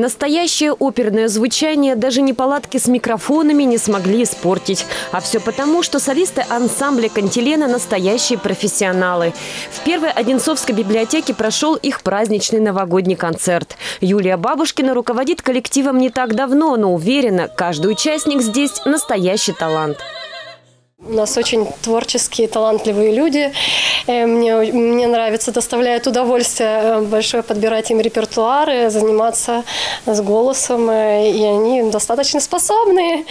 Настоящее оперное звучание даже неполадки с микрофонами не смогли испортить. А все потому, что солисты ансамбля «Кантилена» – настоящие профессионалы. В первой Одинцовской библиотеке прошел их праздничный новогодний концерт. Юлия Бабушкина руководит коллективом не так давно, но уверена, каждый участник здесь – настоящий талант. У нас очень творческие, талантливые люди. Э, мне, мне нравится, доставляет удовольствие э, большое подбирать им репертуары, заниматься с голосом, э, и они достаточно способные.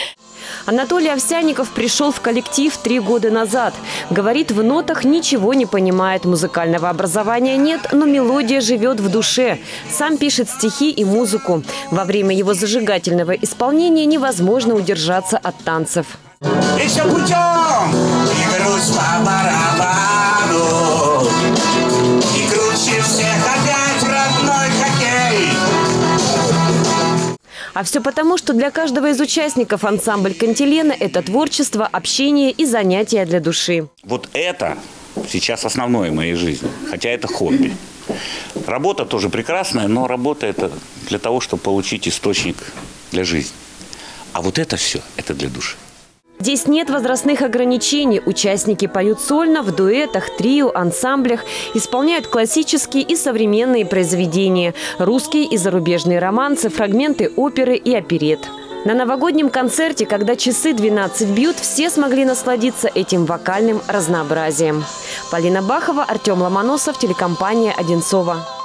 Анатолий Овсяников пришел в коллектив три года назад. Говорит, в нотах ничего не понимает, музыкального образования нет, но мелодия живет в душе. Сам пишет стихи и музыку. Во время его зажигательного исполнения невозможно удержаться от танцев. Еще путем и грусть по барабану а все потому, что для каждого из участников ансамбль «Кантилена» – это творчество, общение и занятия для души. Вот это сейчас основное в моей жизни, хотя это хобби. Работа тоже прекрасная, но работа это для того, чтобы получить источник для жизни. А вот это все, это для души. Здесь нет возрастных ограничений. Участники поют сольно, в дуэтах, трио, ансамблях, исполняют классические и современные произведения, русские и зарубежные романсы, фрагменты оперы и оперет. На новогоднем концерте, когда часы 12 бьют, все смогли насладиться этим вокальным разнообразием. Полина Бахова, Артем Ломоносов, телекомпания «Одинцова».